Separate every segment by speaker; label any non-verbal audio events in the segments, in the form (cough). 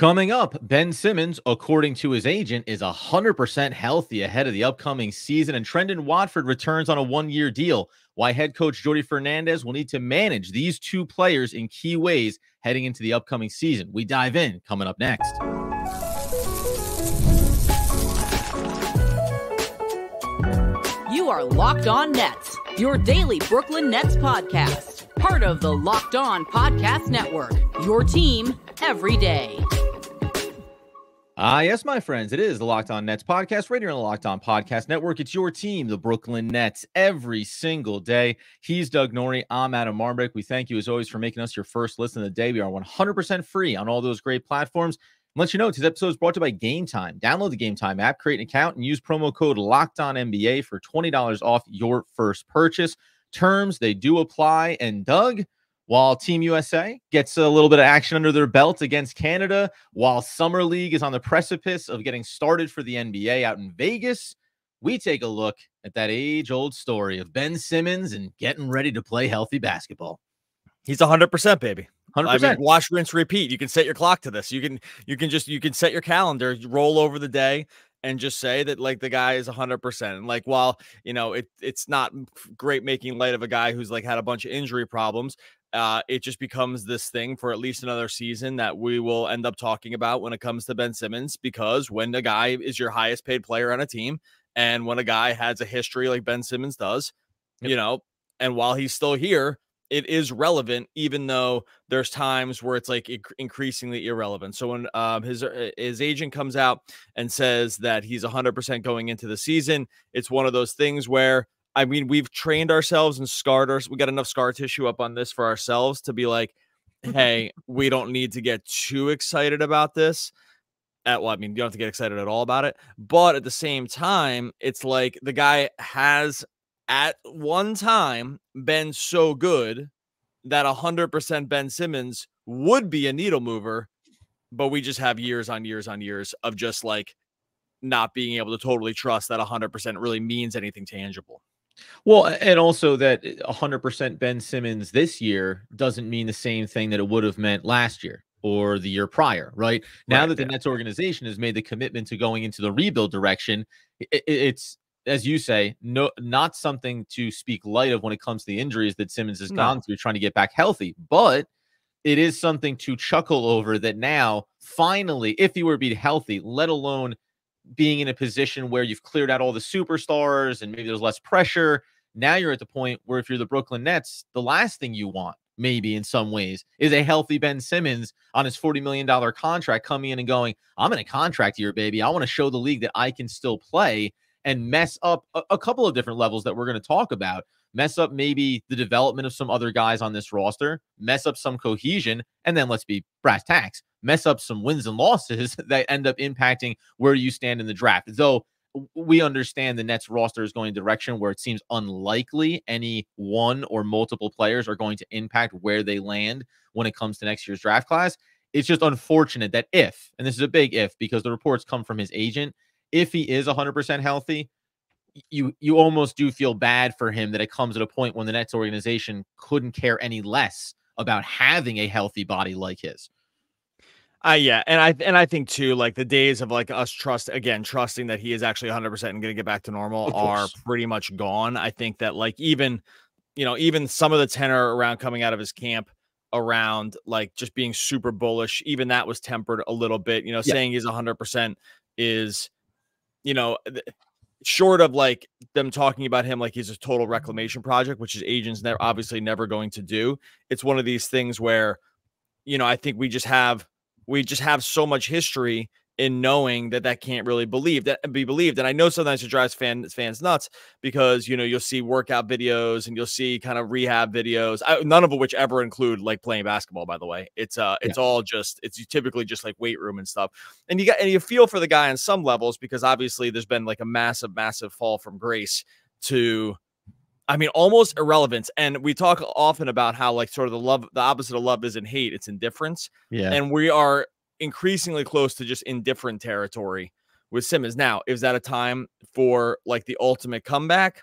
Speaker 1: Coming up, Ben Simmons, according to his agent, is 100% healthy ahead of the upcoming season, and Trendon Watford returns on a one year deal. Why head coach Jordi Fernandez will need to manage these two players in key ways heading into the upcoming season. We dive in coming up next.
Speaker 2: You are Locked On Nets, your daily Brooklyn Nets podcast, part of the Locked On Podcast Network, your team every day.
Speaker 1: Ah, yes, my friends, it is the Locked On Nets podcast right here on the Locked On Podcast Network. It's your team, the Brooklyn Nets, every single day. He's Doug Norrie. I'm Adam Armbrecht. We thank you as always for making us your first listen of the day. We are 100% free on all those great platforms. And let you know, today's episode is brought to you by Game Time. Download the Game Time app, create an account, and use promo code Locked On NBA for $20 off your first purchase. Terms they do apply. And Doug, while Team USA gets a little bit of action under their belt against Canada, while Summer League is on the precipice of getting started for the NBA out in Vegas, we take a look at that age old story of Ben Simmons and getting ready to play healthy basketball.
Speaker 3: He's 100%, baby.
Speaker 1: 100%.
Speaker 3: I mean, wash, rinse, repeat. You can set your clock to this. You can, you can just, you can set your calendar, roll over the day, and just say that like the guy is 100% and like while you know it it's not great making light of a guy who's like had a bunch of injury problems uh, it just becomes this thing for at least another season that we will end up talking about when it comes to Ben Simmons. Because when a guy is your highest paid player on a team, and when a guy has a history like Ben Simmons does, yep. you know, and while he's still here, it is relevant, even though there's times where it's like increasingly irrelevant. So when um, his uh, his agent comes out and says that he's 100% going into the season, it's one of those things where I mean, we've trained ourselves and scarred us. We got enough scar tissue up on this for ourselves to be like, (laughs) hey, we don't need to get too excited about this. At well, I mean, you don't have to get excited at all about it. But at the same time, it's like the guy has at one time been so good that 100% Ben Simmons would be a needle mover. But we just have years on years on years of just like not being able to totally trust that 100% really means anything tangible.
Speaker 1: Well, and also that eh, 100% Ben Simmons this year doesn't mean the same thing that it would have meant last year or the year prior, right? Now right, that the yeah. Nets organization has made the commitment to going into the rebuild direction, it, it's as you say, no, not something to speak light of when it comes to the injuries that Simmons has no. gone through trying to get back healthy, but it is something to chuckle over that now, finally, if he were to be healthy, let alone being in a position where you've cleared out all the superstars and maybe there's less pressure. Now you're at the point where if you're the Brooklyn Nets, the last thing you want, maybe in some ways, is a healthy Ben Simmons on his $40 million contract coming in and going, I'm in a contract year, baby. I want to show the league that I can still play and mess up a, a couple of different levels that we're going to talk about. Mess up maybe the development of some other guys on this roster, mess up some cohesion, and then let's be brass tacks mess up some wins and losses (laughs) that end up impacting where you stand in the draft. Though we understand the Nets roster is going direction where it seems unlikely any one or multiple players are going to impact where they land when it comes to next year's draft class. It's just unfortunate that if, and this is a big if because the reports come from his agent, if he is 100% healthy, you you almost do feel bad for him that it comes at a point when the Nets organization couldn't care any less about having a healthy body like his.
Speaker 3: Uh, yeah, and I and I think too, like the days of like us trust again, trusting that he is actually 100 percent and going to get back to normal are pretty much gone. I think that like even, you know, even some of the tenor around coming out of his camp around like just being super bullish, even that was tempered a little bit. You know, yeah. saying he's 100 percent is, you know, eh, short of like them talking about him like he's a total reclamation project, which his agents never obviously never going to do. It's one of these things where, you know, I think we just have we just have so much history in knowing that that can't really believe that be believed. And I know sometimes it drives fans fans nuts because you know you'll see workout videos and you'll see kind of rehab videos, I, none of which ever include like playing basketball. By the way, it's uh it's yeah. all just it's typically just like weight room and stuff. And you got and you feel for the guy on some levels because obviously there's been like a massive massive fall from grace to I mean, almost irrelevance. And we talk often about how, like, sort of the love, the opposite of love isn't hate, it's indifference.
Speaker 1: Yeah.
Speaker 3: And we are increasingly close to just indifferent territory with Simmons. Now, is that a time for like the ultimate comeback?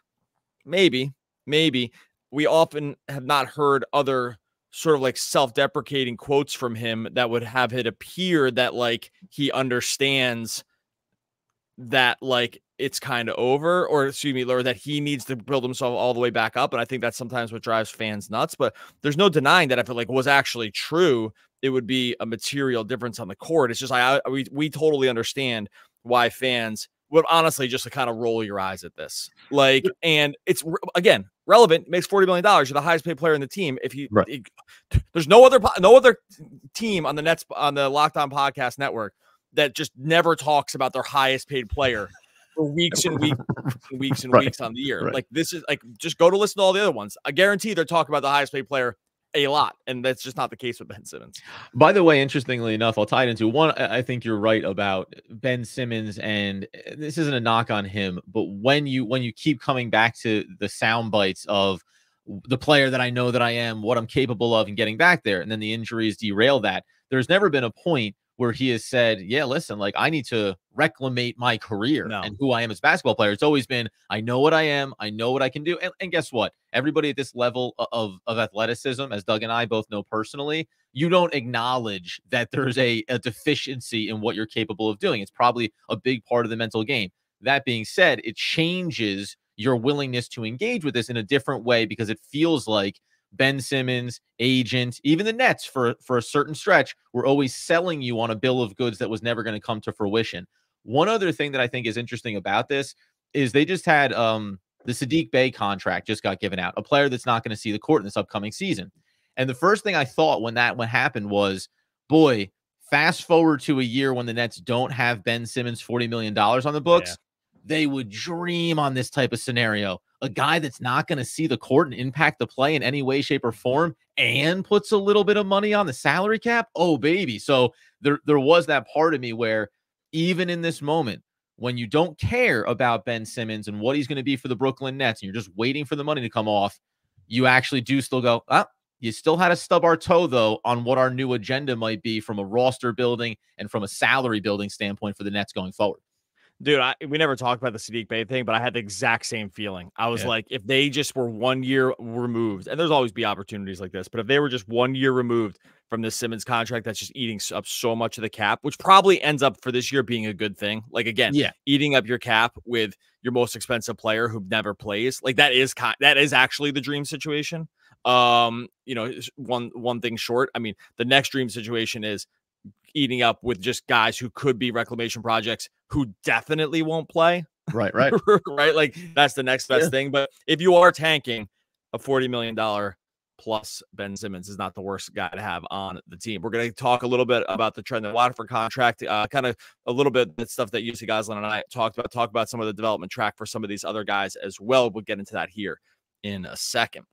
Speaker 3: Maybe, maybe. We often have not heard other sort of like self-deprecating quotes from him that would have it appear that like he understands that like it's kind of over or excuse me or that he needs to build himself all the way back up and i think that's sometimes what drives fans nuts but there's no denying that if it like was actually true it would be a material difference on the court. It's just I, I we, we totally understand why fans would honestly just to kind of roll your eyes at this. Like and it's again relevant makes 40 million dollars you're the highest paid player in the team. If you right. it, there's no other no other team on the nets on the locked on podcast network that just never talks about their highest paid player for weeks and weeks and (laughs) weeks and right. weeks on the year. Right. Like this is like just go to listen to all the other ones. I guarantee they're talking about the highest paid player a lot, and that's just not the case with Ben Simmons.
Speaker 1: By the way, interestingly enough, I'll tie it into one. I think you're right about Ben Simmons, and eh, this isn't a knock on him, but when you when you keep coming back to the sound bites of the player that I know that I am, what I'm capable of, and getting back there, and then the injuries derail that. There's never been a point where he has said, "Yeah, listen, like I need to reclamate my career no. and who I am as a basketball player." It's always been, "I know what I am, I know what I can do." And, and guess what? Everybody at this level of of athleticism, as Doug and I both know personally, you don't acknowledge that there's a, a deficiency in what you're capable of doing. It's probably a big part of the mental game. That being said, it changes your willingness to engage with this in a different way because it feels like Ben Simmons, agent, even the Nets for for a certain stretch were always selling you on a bill of goods that was never going to come to fruition. One other thing that I think is interesting about this is they just had um the Saddiq Bey contract just got given out, a player that's not going to see the court in this upcoming season. And the first thing I thought when that when happened was, boy, fast forward to a year when the Nets don't have Ben Simmons $40 million on the books. Yeah. They would dream on this type of scenario a guy that's not going to see the court and impact the play in any way, shape, or form, and puts a little bit of money on the salary cap. Oh, baby. So there, there was that part of me where even in this moment, when you don't care about Ben Simmons and what he's going to be for the Brooklyn Nets, and you're just waiting for the money to come off, you actually do still go, ah, you still had to stub our toe, though, on what our new agenda might be from a roster building and from a salary building standpoint for the Nets going forward.
Speaker 3: Dude, I, we never talked about the Saddiq Bey thing, but I had the exact same feeling. I was yeah. like, if they just were one year removed, and there's always be opportunities like this, but if they were just one year removed from the Simmons contract that's just eating up so much of the cap, which probably ends up for this year being a good thing. Like again, yeah, eating up your cap with your most expensive player who never plays, like that is that is actually the dream situation. Um, you know, one one thing short. I mean, the next dream situation is eating up with just guys who could be reclamation projects who definitely won't play.
Speaker 1: Right, right, (laughs)
Speaker 3: right. Like that's the next best yeah. thing. But if you are tanking, a forty million dollar plus Ben Simmons is not the worst guy to have on the team. We're going to talk a little bit about the Trendon Watford contract, uh, kind of a little bit the stuff that Yossi Gozlan and I talked about, talk about some of the development track for some of these other guys as well. We'll get into that here in a second.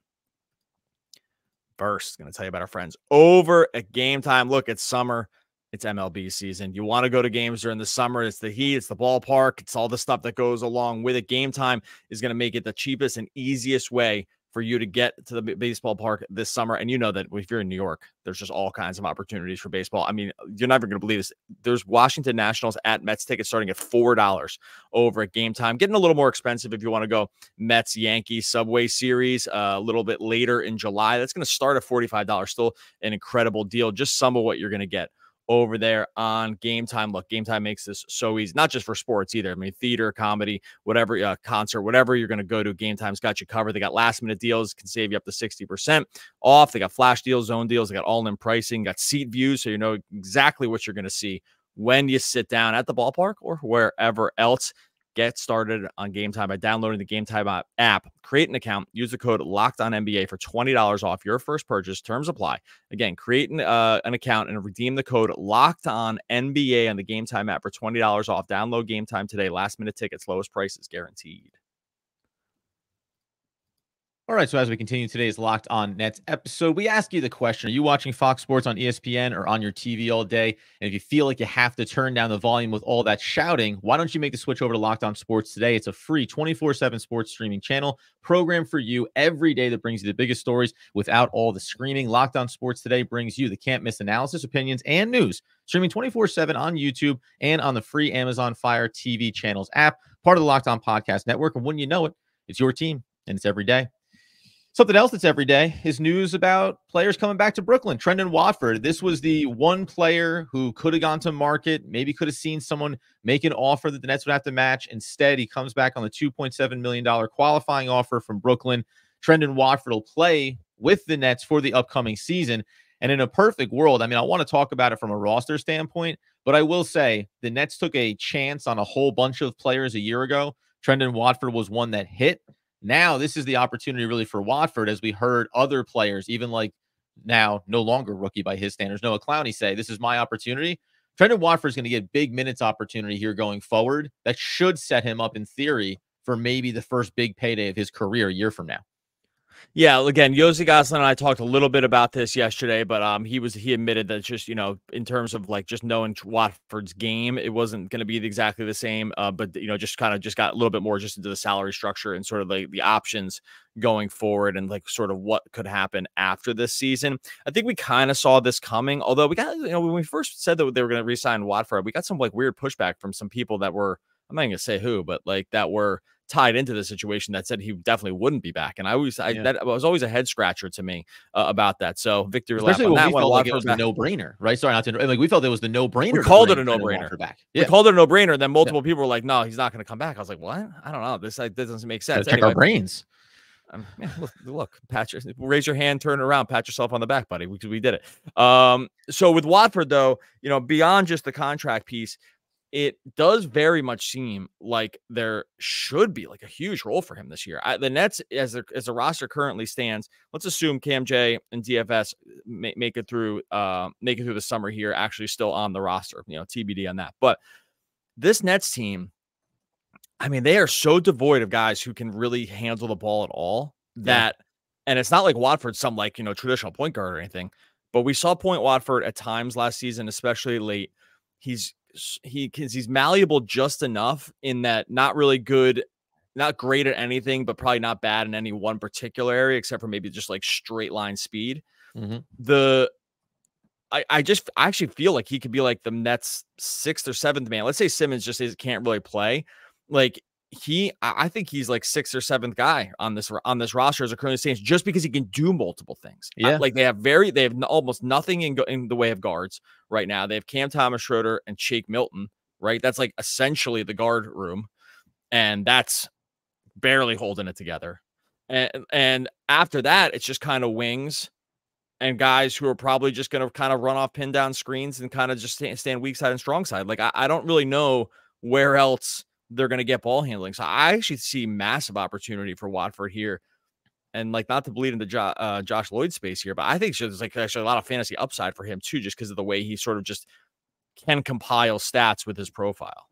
Speaker 3: First, going to tell you about our friends over at Game Time. Look, it's summer it's MLB season. You want to go to games during the summer. It's the heat, it's the ballpark, it's all the stuff that goes along with it. Game time is going to make it the cheapest and easiest way for you to get to the baseball park this summer. And you know that if you're in New York, there's just all kinds of opportunities for baseball. I mean, you're never going to believe this. There's Washington Nationals at Mets tickets starting at $4 over at game time, getting a little more expensive if you want to go Mets Yankees Subway Series uh, a little bit later in July. That's going to start at $45. Still an incredible deal. Just some of what you're going to get over there on Game Time. Look, Game Time makes this so easy, not just for sports either. I mean, theater, comedy, whatever, uh, concert, whatever you're going to go to, Game Time's got you covered. They got last minute deals, can save you up to 60% off. They got flash deals, zone deals, they got all in pricing, got seat views, so you know exactly what you're going to see when you sit down at the ballpark or wherever else. Get started on Game Time by downloading the Game Time app. Create an account. Use the code Locked On NBA for twenty dollars off your first purchase. Terms apply. Again, create an, uh, an account and redeem the code Locked On NBA on the Game Time app for twenty dollars off. Download Game Time today. Last minute tickets, lowest prices guaranteed.
Speaker 1: All right, so as we continue today's Locked On Nets episode, we ask you the question Are you watching Fox Sports on ESPN or on your TV all day? And if you feel like you have to turn down the volume with all that shouting, why don't you make the switch over to Locked On Sports today? It's a free 24 7 sports streaming channel program for you every day that brings you the biggest stories without all the screaming. Locked On Sports today brings you the can't miss analysis, opinions, and news, streaming 24 7 on YouTube and on the free Amazon Fire TV channels app, part of the Locked On Podcast Network. And when you know it, it's your team and it's every day. Something else that's every day is news about players coming back to Brooklyn. Trendon Watford. This was the one player who could have gone to market, maybe could have seen someone make an offer that the Nets would have to match. Instead, he comes back on the $2.7 million qualifying offer from Brooklyn. Trendon Watford will play with the Nets for the upcoming season. And in a perfect world, I mean, I want to talk about it from a roster standpoint, but I will say the Nets took a chance on a whole bunch of players a year ago. Trendon Watford was one that hit. Now, this is the opportunity really for Watford, as we heard other players, even like now no longer rookie by his standards, Noah Clowney say, This is my opportunity. Trendon Watford is going to get big minutes opportunity here going forward. That should set him up in theory for maybe the first big payday of his career a year from now.
Speaker 3: Yeah, again, Yossi Gozlan and I talked a little bit about this yesterday, but um, he was he admitted that just you know in terms of like just knowing Watford's game, it wasn't going to be exactly the same. Uh, but you know, just kind of just got a little bit more just into the salary structure and sort of like the options going forward and like sort of what could happen after this season. I think we kind of saw this coming, although we got you know when we first said that they were going to resign Watford, we got some like weird pushback from some people that were I'm not going to say who, but like that were tied into the situation that said he definitely wouldn't be back. And I always, I, yeah. that was always a head scratcher to me uh, about that. So Victor,
Speaker 1: especially when that we felt like it was a no brainer, right? Sorry, not to like we felt it was the no brainer.
Speaker 3: We called it a no brainer. Back, yeah. we called it a no brainer. Then multiple yeah. people were like, "No, he's not going to come back." I was like, "What? I don't know. This, like, this doesn't make sense."
Speaker 1: Check our brains.
Speaker 3: Um, yeah, look, look, pat your, raise your hand, turn around, pat yourself on the back, buddy. We, we did it. Um, so with Watford, though, you know, beyond just the contract piece, it does very much seem like there should be like a huge role for him this year. I, the Nets, as the, as the roster currently stands, let's assume Cam J and DFS make, make it through, uh, make it through the summer here, actually still on the roster. You know, TBD on that. But this Nets team, I mean, they are so devoid of guys who can really handle the ball at all that, yeah. and it's not like Watford, some like you know traditional point guard or anything. But we saw Point Watford at times last season, especially late. He's he he's malleable just enough in that not really good not great at anything but probably not bad in any one particular area except for maybe just like straight line speed mm-hmm. the I, I just I actually feel like he could be like the Nets sixth or seventh man. Let's say Simmons just is, can't really play. Like he I think he's like sixth or seventh guy on this on this roster as a current stands just because he can do multiple things.
Speaker 1: Yeah,
Speaker 3: like they have very they have almost nothing in, in the way of guards right now. They have Cam Thomas Schroeder and Shake Milton. Right, that's like essentially the guard room, and that's barely holding it together. And and after that, it's just kind of wings and guys who are probably just going to kind of run off pin down screens and kind of just stand, stand weak side and strong side. Like I, I don't really know where else they're going to get ball handling. So I actually see massive opportunity for Watford here. And like not to bleed into jo- uh, Josh Lloyd space here, but I think there's like actually a lot of fantasy upside for him too, just because of the way he sort of just can compile stats with his profile.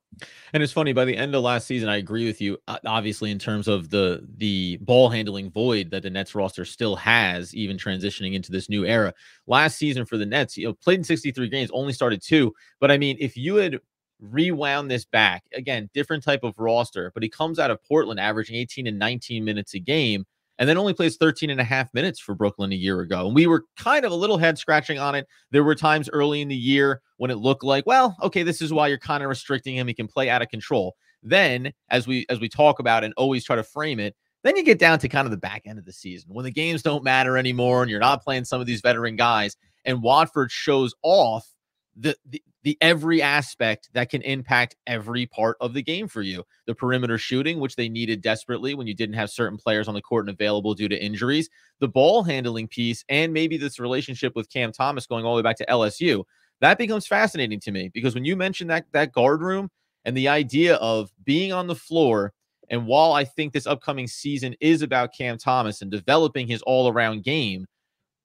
Speaker 1: And it's funny by the end of last season, I agree with you. Obviously, in terms of the the ball handling void that the Nets roster still has, even transitioning into this new era. Last season for the Nets, you know, played in 63 games, only started two. But I mean, if you had rewound this back again, different type of roster, but he comes out of Portland averaging 18 and 19 minutes a game and then only plays 13 and a half minutes for Brooklyn a year ago. And we were kind of a little head scratching on it. There were times early in the year when it looked like, well, okay, this is why you're kind of restricting him. He can play out of control. Then, as we as we talk about and always try to frame it, then you get down to kind of the back end of the season when the games don't matter anymore and you're not playing some of these veteran guys. And Watford shows off the, the the every aspect that can impact every part of the game for you. The perimeter shooting, which they needed desperately when you didn't have certain players on the court and available due to injuries, the ball handling piece, and maybe this relationship with Cam Thomas going all the way back to LSU. That becomes fascinating to me because when you mention that that guard room and the idea of being on the floor, and while I think this upcoming season is about Cam Thomas and developing his all-around game,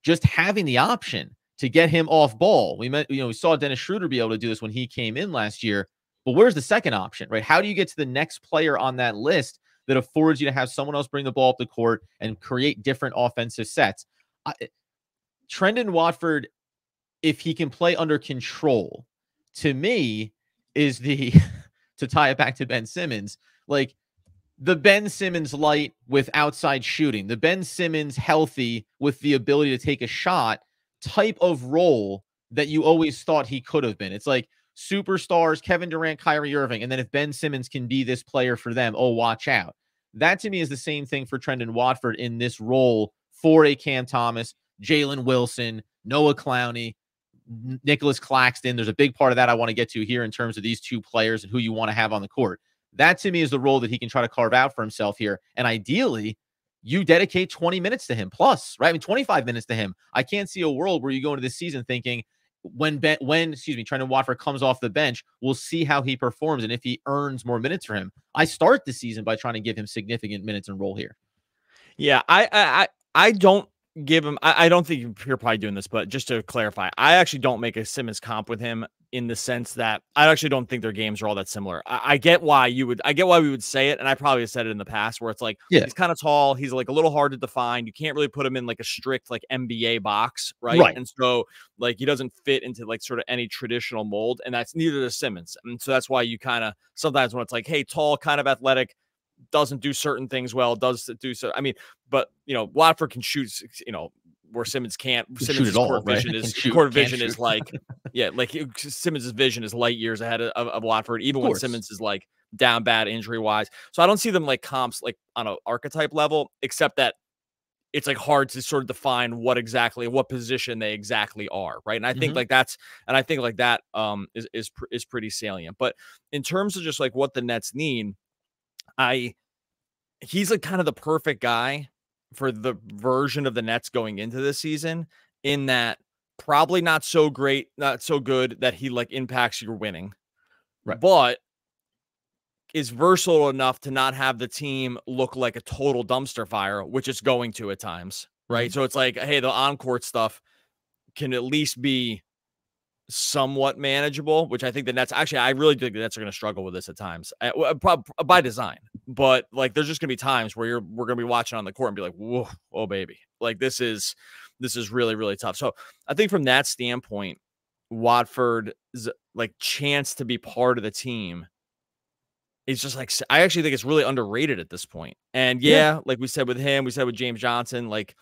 Speaker 1: just having the option to get him off ball. We met, you know, we saw Dennis Schroeder be able to do this when he came in last year. But where's the second option, right? How do you get to the next player on that list that affords you to have someone else bring the ball up the court and create different offensive sets? I, eh, Trendon Watford, if he can play under control, to me, is the (laughs) to tie it back to Ben Simmons, like the Ben Simmons light with outside shooting, the Ben Simmons healthy with the ability to take a shot type of role that you always thought he could have been. It's like superstars, Kevin Durant, Kyrie Irving, and then if Ben Simmons can be this player for them, oh, watch out. That to me is the same thing for Trendon Watford in this role for a Cam Thomas, Jalen Wilson, Noah Clowney, Nicholas Claxton. There's a big part of that I want to get to here in terms of these two players and who you want to have on the court. That to me is the role that he can try to carve out for himself here. And ideally, you dedicate 20 minutes to him plus, right? I mean, 25 minutes to him. I can't see a world where you go into this season thinking when ben, when excuse me, Trendon Watford comes off the bench, we'll see how he performs and if he earns more minutes for him. I start the season by trying to give him significant minutes and role here.
Speaker 3: Yeah, I I I don't give him. I, I, don't think you're probably doing this, but just to clarify, I actually don't make a Simmons comp with him in the sense that I actually don't think their games are all that similar. I, I get why you would. I get why we would say it, and I probably have said it in the past, where it's like, yeah, he's kind of tall. He's like a little hard to define. You can't really put him in like a strict like NBA box, right? right. And so like he doesn't fit into like sort of any traditional mold, and that's neither does Simmons. And so that's why you kind of sometimes when it's like, hey, tall, kind of athletic doesn't do certain things well, does do so. I mean, but you know, Watford can shoot, you know, where Simmons can't. Simmons' court right? vision is shoot, court vision is like, (laughs) yeah, like Simmons' vision is light years ahead of, of, Watford, even when Simmons is like down bad injury wise. So I don't see them like comps like on an archetype level, except that it's like hard to sort of define what exactly what position they exactly are, right? And I think mm-hmm. like that's and I think like that um is is is pretty salient. But in terms of just like what the Nets need, I he's like kind of the perfect guy for the version of the Nets going into this season in that probably not so great, not so good that he like impacts your winning. Right. But is versatile enough to not have the team look like a total dumpster fire, which it's going to at times. Right. Mm-hmm. So it's like, hey, the on court stuff can at least be somewhat manageable, which I think the Nets actually, I really think the Nets are going to struggle with this at times uh, by design. But like, there's just going to be times where you're we're to be watching on the court and be like, whoa, oh baby, like this is this is really really tough. So I think from that standpoint, Watford's like chance to be part of the team is just like I actually think it's really underrated at this point. And yeah, yeah. like we said with him, we said with James Johnson, like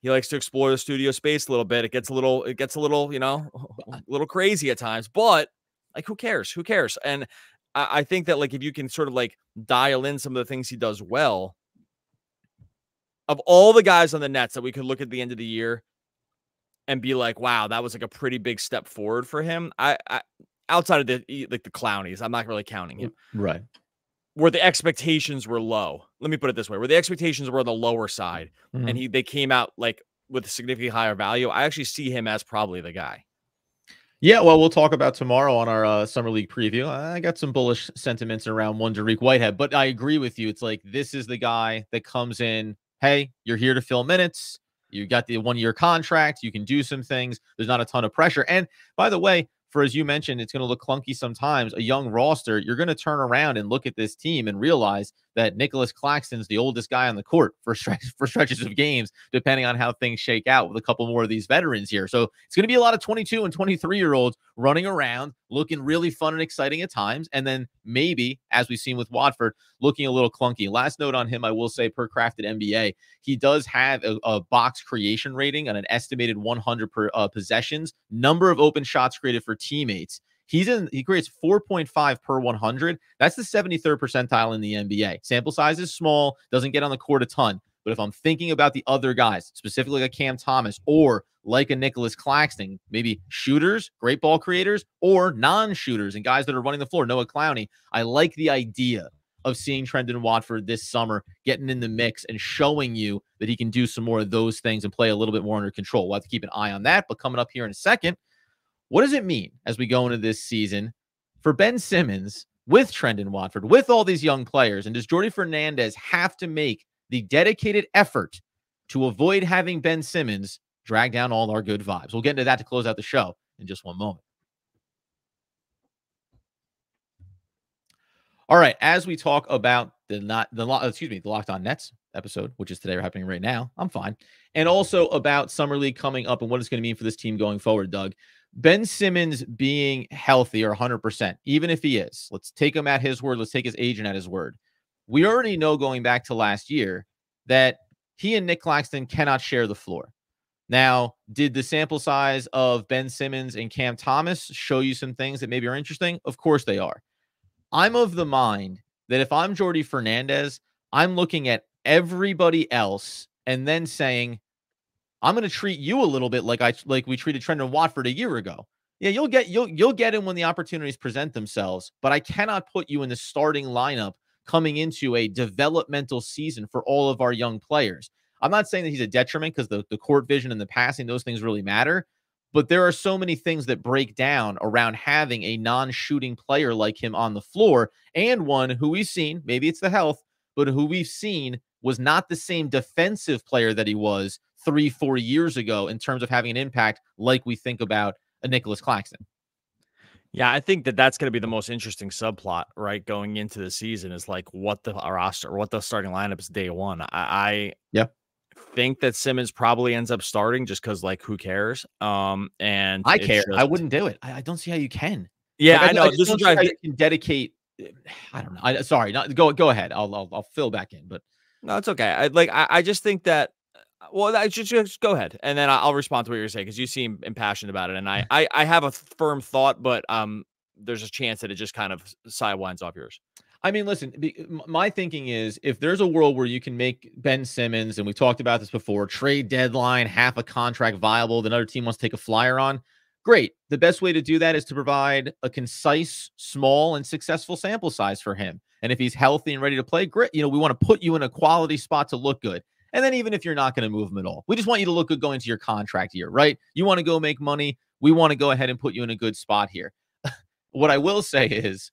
Speaker 3: he likes to explore the studio space a little bit. It gets a little, it gets a little, you know, uh a little crazy at times, but like, who cares? Who cares? And I, I think that like if you can sort of like dial in some of the things he does well, of all the guys on the Nets that we could look at the end of the year and be like, wow, that was like a pretty big step forward for him. I, I outside of the like the Clowneys, I'm not really counting him.
Speaker 1: Right
Speaker 3: where the expectations were low. Let me put it this way: where the expectations were on the lower side, mm-hmm. and he they came out like with a significantly higher value. I actually see him as probably the guy.
Speaker 1: Yeah, well, we'll talk about tomorrow on our uh, summer league preview. I got some bullish sentiments around one Dariq Whitehead, but I agree with you. It's like this is the guy that comes in. Hey, you're here to fill minutes. You got the one year contract. You can do some things. There's not a ton of pressure. And by the way, for as you mentioned, it's going to look clunky sometimes. A young roster, you're going to turn around and look at this team and realize that Nicholas Claxton's the oldest guy on the court for stretch, (laughs) for stretches of games, depending on how things shake out with a couple more of these veterans here. So it's going to be a lot of 22 and 23 year olds running around, looking really fun and exciting at times, and then maybe, as we've seen with Watford, looking a little clunky. Last note on him, I will say, per crafted NBA, he does have a, a box creation rating on an estimated 100 per uh, possessions, number of open shots created for teammates. He's in, he creates 4.5 per 100. That's the 73rd percentile in the NBA. Sample size is small, doesn't get on the court a ton. But if I'm thinking about the other guys, specifically like Cam Thomas or like a Nicholas Claxton, maybe shooters, great ball creators, or non shooters and guys that are running the floor, Noah Clowney, I like the idea of seeing Trendon Watford this summer getting in the mix and showing you that he can do some more of those things and play a little bit more under control. We'll have to keep an eye on that. But coming up here in a second, what does it mean as we go into this season for Ben Simmons with Trendon Watford, with all these young players? And does Jordi Fernandez have to make the dedicated effort to avoid having Ben Simmons drag down all our good vibes? We'll get into that to close out the show in just one moment. All right, as we talk about the not the excuse me the Locked On Nets episode, which is today happening right now, I'm fine, and also about summer league coming up and what it's going to mean for this team going forward. Doug, Ben Simmons being healthy or 100%, even if he is, let's take him at his word. Let's take his agent at his word. We already know going back to last year that he and Nick Claxton cannot share the floor. Now, did the sample size of Ben Simmons and Cam Thomas show you some things that maybe are interesting? Of course they are. I'm of the mind that if I'm Jordi Fernandez, I'm looking at everybody else and then saying, I'm going to treat you a little bit like I like we treated Trendon Watford a year ago. Yeah, you'll get you'll you'll get in when the opportunities present themselves, but I cannot put you in the starting lineup coming into a developmental season for all of our young players. I'm not saying that he's a detriment because the, the court vision and the passing, those things really matter. But there are so many things that break down around having a non shooting player like him on the floor and one who we've seen, maybe it's the health, but who we've seen was not the same defensive player that he was three, four years ago in terms of having an impact like we think about a Nicholas Claxton.
Speaker 3: Yeah, I think that that's going to be the most interesting subplot, right? Going into the season is like what the roster, what the starting lineup is day one. I, I
Speaker 1: yeah
Speaker 3: think that Simmons probably ends up starting just because, like, who cares? Um, and
Speaker 1: I care. Just... I wouldn't do it. I, I, don't see how you can.
Speaker 3: Yeah, like, I, I, know. I
Speaker 1: this is how you can dedicate. (sighs) I don't know. I, sorry, not go go ahead. I'll, I'll I'll fill back in, but
Speaker 3: no, it's okay. I like. I, I just think that. Well, I just, just go ahead, and then I'll respond to what you're saying because you seem impassioned about it, and I, I I have a firm thought, but um, there's a chance that it just kind of sidewinds off yours.
Speaker 1: I mean, listen, my thinking is if there's a world where you can make Ben Simmons, and we've talked about this before, trade deadline, half a contract viable, the other team wants to take a flyer on, great. The best way to do that is to provide a concise, small, and successful sample size for him. And if he's healthy and ready to play, great. You know, we want to put you in a quality spot to look good. And then even if you're not going to move him at all, we just want you to look good going into your contract year, right? You want to go make money. We want to go ahead and put you in a good spot here. (laughs) what I will say is,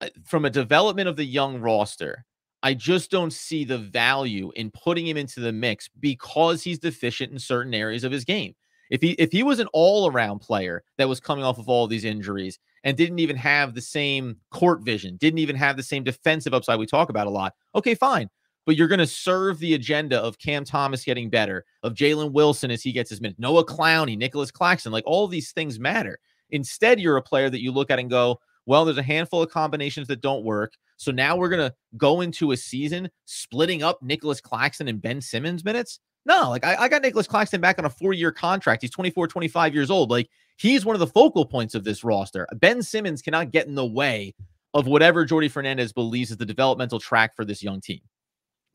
Speaker 1: uh, from a development of the young roster, I just don't see the value in putting him into the mix because he's deficient in certain areas of his game. If he if he was an all-around player that was coming off of all these injuries and didn't even have the same court vision, didn't even have the same defensive upside we talk about a lot, okay, fine. But you're going to serve the agenda of Cam Thomas getting better, of Jalen Wilson as he gets his minutes, Noah Clowney, Nicholas Claxton, like all these things matter. Instead, you're a player that you look at and go, well, there's a handful of combinations that don't work. So now we're going to go into a season splitting up Nicholas Claxton and Ben Simmons minutes. No, like I, I got Nicholas Claxton back on a four year contract. He's 24, 25 years old. Like he's one of the focal points of this roster. Ben Simmons cannot get in the way of whatever Jordi Fernandez believes is the developmental track for this young team.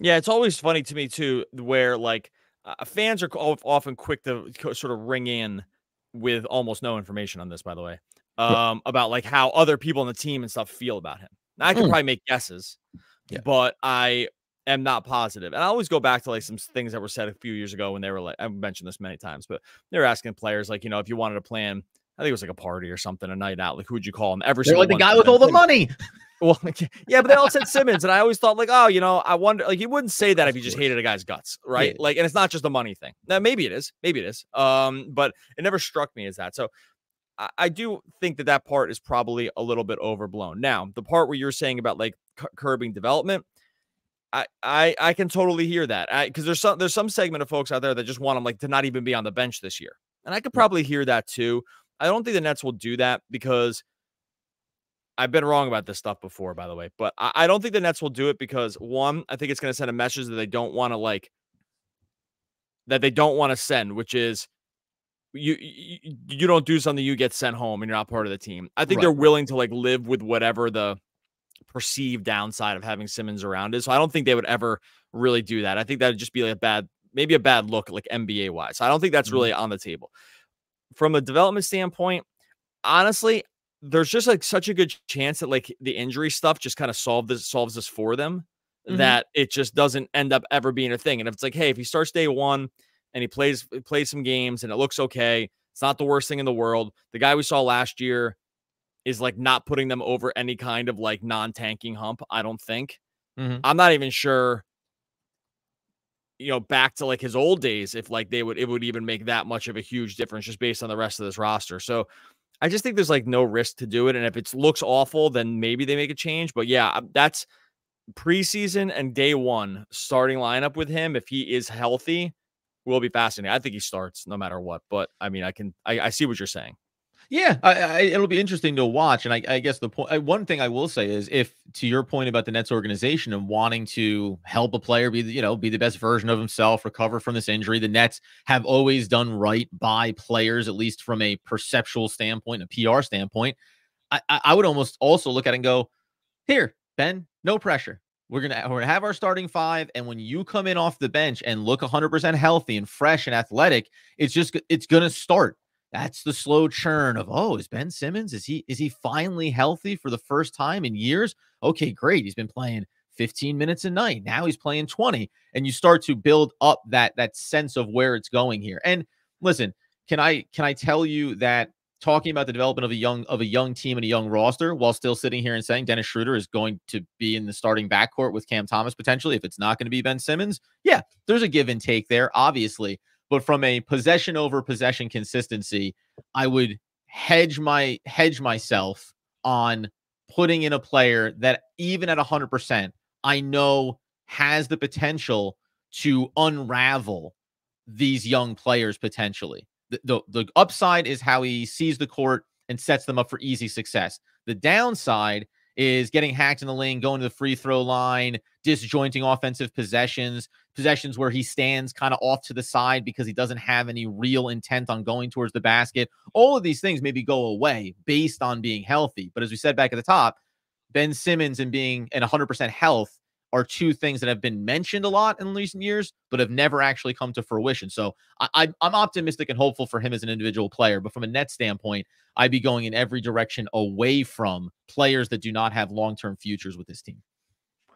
Speaker 3: Yeah, it's always funny to me too, where like uh, fans are often quick to sort of ring in with almost no information on this, by the way um, yeah. about like how other people on the team and stuff feel about him. Now, I can mm. probably make guesses, yeah. but I am not positive. And I always go back to like some things that were said a few years ago when they were like, I've mentioned this many times, but they were asking players like, you know, if you wanted to plan, I think it was like a party or something, a night out. Like, who would you call him? Every
Speaker 1: single like the guy with all the money. (laughs)
Speaker 3: Well, yeah, but they all said Simmons, and I always thought like, oh, you know, I wonder, like, he wouldn't say that if he just hated a guy's guts, right? Yeah. Like, and it's not just a money thing. Now, maybe it is, maybe it is, um, but it never struck me as that. So I, I do think that that part is probably a little bit overblown. Now, the part where you're saying about like curbing development, I, I I can totally hear that because there's some there's some segment of folks out there that just want them like to not even be on the bench this year, and I could probably hear that too. I don't think the Nets will do that because I've been wrong about this stuff before, by the way, but I, I don't think the Nets will do it because one, I think it's going to send a message that they don't want to like that they don't want to send, which is you, you, you don't do something, you get sent home and you're not part of the team. I think right. they're willing to like live with whatever the perceived downside of having Simmons around is. So I don't think they would ever really do that. I think that would just be like a bad, maybe a bad look, like NBA wise. So I don't think that's mm-hmm. really on the table. From a development standpoint, honestly, there's just like such a good chance that like the injury stuff just kind of solve this solves this for them mm-hmm. that it just doesn't end up ever being a thing. And if it's like, hey, if he starts day one and he plays plays some games and it looks okay. It's not the worst thing in the world. The guy we saw last year is like not putting them over any kind of like non-tanking hump, I don't think. Mm-hmm. I'm not even sure you know back to like his old days if like they would it would even make that much of a huge difference just based on the rest of this roster. So I just think there's like no risk to do it and if it looks awful then maybe they make a change, but yeah, that's preseason and day 1 starting lineup with him if he is healthy will be fascinating. I think he starts no matter what. But I mean, I can I, I see what you're saying.
Speaker 1: Yeah, I, I, it'll be interesting to watch. And I, I guess the point, uh, one thing I will say is, if to your point about the Nets organization and wanting to help a player be, you know, be the best version of himself, recover from this injury, the Nets have always done right by players, at least from a perceptual standpoint, a PR standpoint. I, I would almost also look at it and go, here, Ben, no pressure. We're gonna we're gonna have our starting five, and when you come in off the bench and look 100% healthy and fresh and athletic, it's just it's gonna start. That's the slow churn of oh, is Ben Simmons is he is he finally healthy for the first time in years? Okay, great. He's been playing 15 minutes a night. Now he's playing 20, and you start to build up that that sense of where it's going here. And listen, can I can I tell you that talking about the development of a young of a young team and a young roster while still sitting here and saying Dennis Schroeder is going to be in the starting backcourt with Cam Thomas potentially if it's not going to be Ben Simmons. Yeah, there's a give and take there, obviously. But from a possession over possession consistency, I would hedge my hedge myself on putting in a player that even at 100%, I know has the potential to unravel these young players potentially the, the, upside is how he sees the court and sets them up for easy success. The downside is getting hacked in the lane, going to the free throw line, disjointing offensive possessions, possessions where he stands kind of off to the side because he doesn't have any real intent on going towards the basket. All of these things maybe go away based on being healthy. But as we said back at the top, Ben Simmons and being in 100% health are two things that have been mentioned a lot in recent years, but have never actually come to fruition. So I, am optimistic and hopeful for him as an individual player. But from a net standpoint, I'd be going in every direction away from players that do not have long term futures with this team.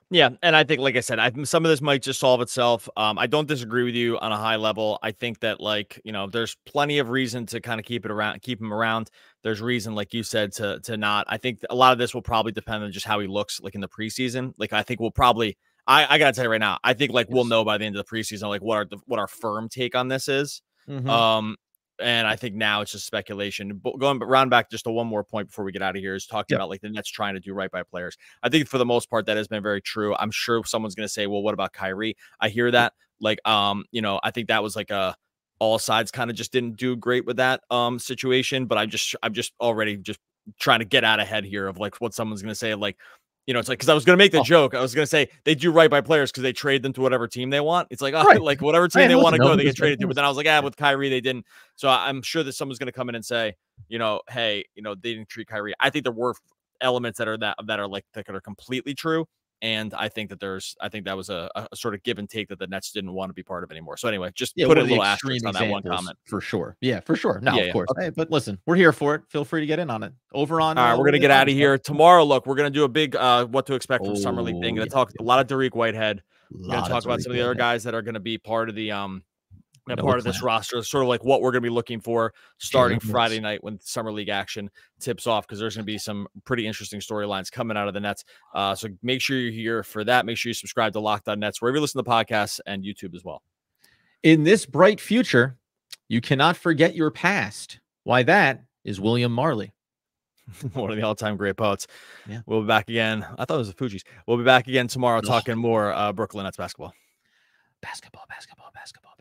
Speaker 3: Yeah, and I think, like I said, I, some of this might just solve itself. Um, I don't disagree with you on a high level. I think that, like you know, there's plenty of reason to kind of keep it around, keep him around. There's reason, like you said, to to not. I think a lot of this will probably depend on just how he looks, like in the preseason. Like I think we'll probably. I, I gotta tell you right now, I think like yes. we'll know by the end of the preseason, like what our what our firm take on this is. Mm-hmm. Um, and I think now it's just speculation. But going round back just to one more point before we get out of here is talking yep. about like the Nets trying to do right by players. I think for the most part that has been very true. I'm sure someone's going to say, "Well, what about Kyrie?" I hear that. Like, um, you know, I think that was like a all sides kind of just didn't do great with that um situation. But I'm just I'm just already just trying to get out ahead here of like what someone's going to say. Like, you know, it's like because I was going to make the oh. joke. I was going to say they do right by players because they trade them to whatever team they want. It's like, oh, right. (laughs) like whatever team they want to go, they get traded to. But then I (laughs) was like, ah, yeah, with Kyrie, they didn't. So I'm sure that someone's going to come in and say, you know, hey, you know, they didn't treat Kyrie. I think there were elements that are that that are like that are completely true. And I think that there's, I think that was a, a, sort of give and take that the Nets didn't want to be part of anymore. So anyway, just yeah, put a little asterisk on that one comment
Speaker 1: for sure. Yeah, for sure. No, yeah, of course. Okay. But listen, we're here for it. Feel free to get in on it. Over on.
Speaker 3: All right, uh, we're gonna get out of here tomorrow. Look, we're gonna do a big uh what to expect from oh, summer league thing. Gonna yeah. talk a lot of Dariq Whitehead. We're gonna talk about some of the other guys that are gonna be part of the um a part of this roster, sort of like what we're going to be looking for starting Friday night when summer league action tips off, because there's going to be some pretty interesting storylines coming out of the Nets. Uh, so make sure you're here for that. Make sure you subscribe to Locked On Nets wherever you listen to podcasts and YouTube as well.
Speaker 1: In this bright future, you cannot forget your past. Why that is William Marley. (laughs)
Speaker 3: One of the all-time great poets. Yeah. We'll be back again. I thought it was the Fugees. We'll be back again tomorrow talking more uh, Brooklyn Nets basketball.
Speaker 1: Basketball, basketball, basketball,